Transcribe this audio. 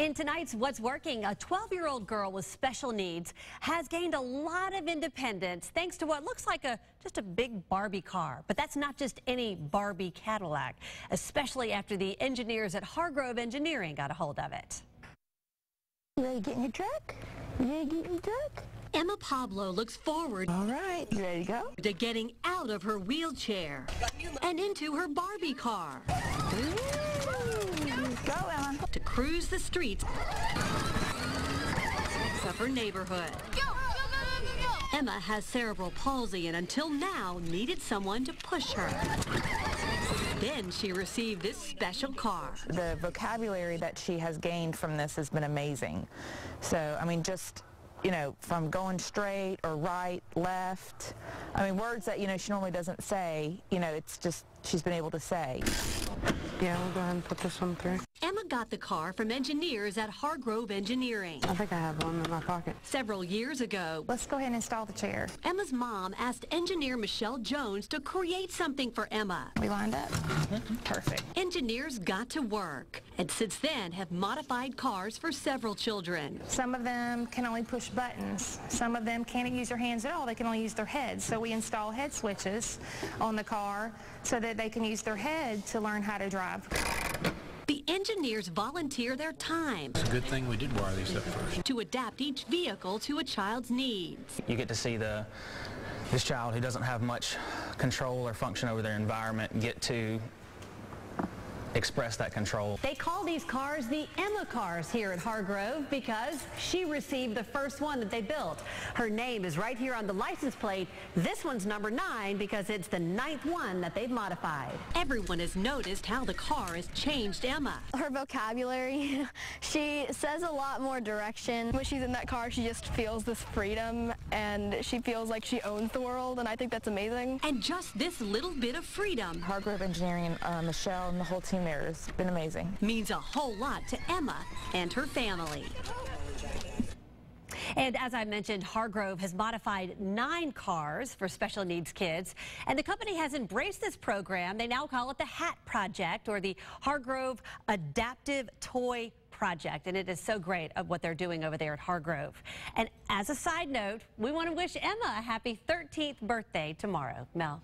In tonight's What's Working, a 12-year-old girl with special needs has gained a lot of independence thanks to what looks like a just a big Barbie car. But that's not just any Barbie Cadillac, especially after the engineers at Hargrove Engineering got a hold of it. You ready to get in your truck? You ready to get in your truck? Emma Pablo looks forward All right. You ready to go? to getting out of her wheelchair and into her Barbie car Go, Emma. To cruise the streets of her neighborhood. Emma has cerebral palsy and until now needed someone to push her. Then she received this special car. the vocabulary that she has gained from this has been amazing. So, I mean, just, you know, from going straight or right, left, I mean, words that, you know, she normally doesn't say, you know, it's just, she's been able to say. Yeah, we'll go ahead and put this one through. Emma got the car from engineers at Hargrove Engineering. I think I have one in my pocket. Several years ago, Let's go ahead and install the chair. Emma's mom asked engineer Michelle Jones to create something for Emma. We lined up? Perfect. Engineers got to work and since then have modified cars for several children. Some of them can only push buttons. Some of them can't use their hands at all. They can only use their heads. So we install head switches on the car so that they can use their head to learn how to drive. The engineers volunteer their time It's a good thing we did wire these up first. to adapt each vehicle to a child's needs. you get to see the this child who doesn't have much control or function over their environment get to express that control. They call these cars the Emma cars here at Hargrove because she received the first one that they built. Her name is right here on the license plate. This one's number nine because it's the ninth one that they've modified. Everyone has noticed how the car has changed Emma. her vocabulary. she says a lot more direction. When she's in that car, she just feels this freedom and she feels like she owns the world, and I think that's amazing. And just this little bit of freedom Hargrove Engineering and uh, Michelle and the whole team there has been amazing. means a whole lot to Emma and her family. And as I mentioned, Hargrove has modified nine cars for special needs kids. And the company has embraced this program. They now call it the HAT Project or the Hargrove Adaptive Toy Project. And it is so great of what they're doing over there at Hargrove. And as a side note, we want to wish Emma a happy 13th birthday tomorrow. Mel.